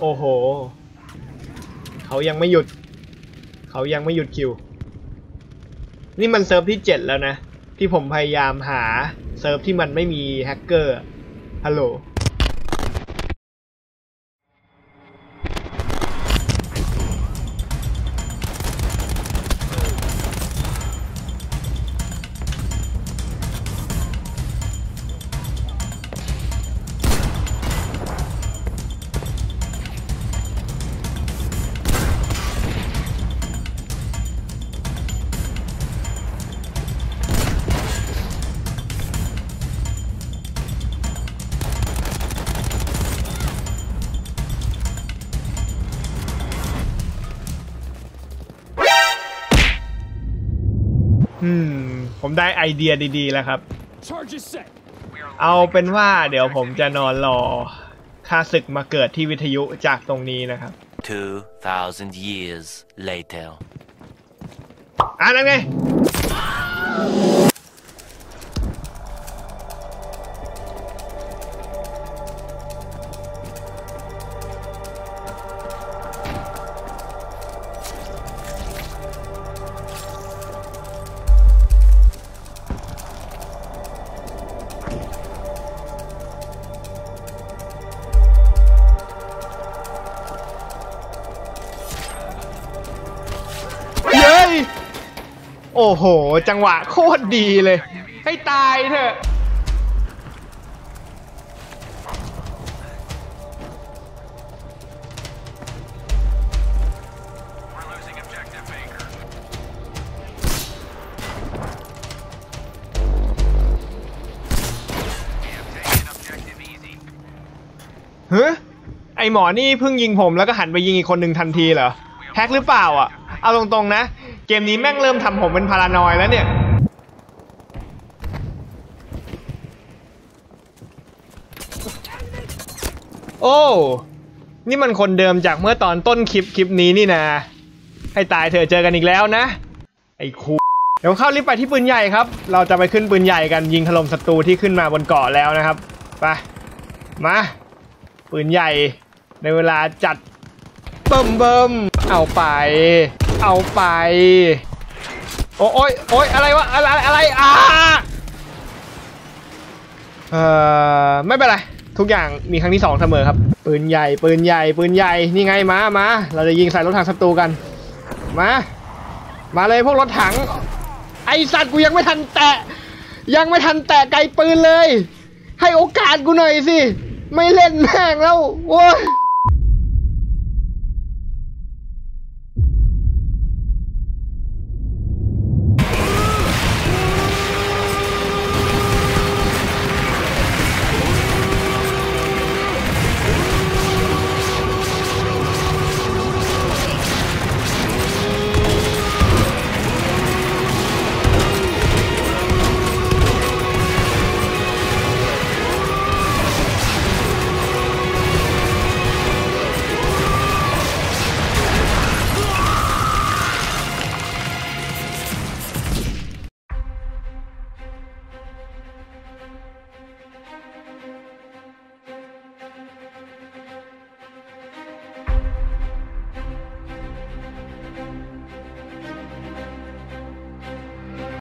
โอ้โห เขายังไม่หยุด เขายังไม่หยุดคิว นี่มันเซิร์ฟที่7แล้วนะ ที่ผมพยายามหาเซิร์ฟที่มันไม่มีแฮกเกอร์ฮัลโหล อืม ผมได้ไอเดียดีๆแล้วครับ Charges set. เอาเป็นว่าเดี๋ยวผมจะนอนรอค่าศึกมาเกิดที่วิทยุจากตรงนี้นะครับ 2,000 years later. อ่านั่นไง อ้โห จังหวะโคตรดีเลย ให้ตายเถอะเฮ้ยไอหมอนี่เพิ่งยิงผมแล้วก็หันไปยิงอีกคนหนึ่งทันทีเหรอ แฮกหรือเปล่าอะ เอาตรงๆนะ เกมนี้แม่งเริ่มทำผมเป็นพารานอยแล้วเนี่ย โอ้ นี่มันคนเดิมจากเมื่อตอนต้นคลิปคลิปนี้นี่นะ ให้ตายเถอะเจอกันอีกแล้วนะ ไอ้คูเดี๋ยวเข้ารีบไปที่ปืนใหญ่ครับ เราจะไปขึ้นปืนใหญ่กันยิงถล่มศัตรูที่ขึ้นมาบนเกาะแล้วนะครับ ไป มา ปืนใหญ่ในเวลาจัดเบิ่มเบิ่มเอาไป เอาไปโอ้ยโอ้ยอะไรวะ อะไร อะไรอ่าเอ่อ ไม่เป็นไร ทุกอย่างมีครั้งที่สองเสมอครับ ปืนใหญ่ ปืนใหญ่ ปืนใหญ่ นี่ไง มามาเราจะยิงใส่รถถังศัตรูกัน มา มาเลยพวกรถถัง ไอสัตว์กูยังไม่ทันแตะ ยังไม่ทันแตะไกลปืนเลย ให้โอกาสกูหน่อยสิ ไม่เล่นแม่งแล้วโว้ย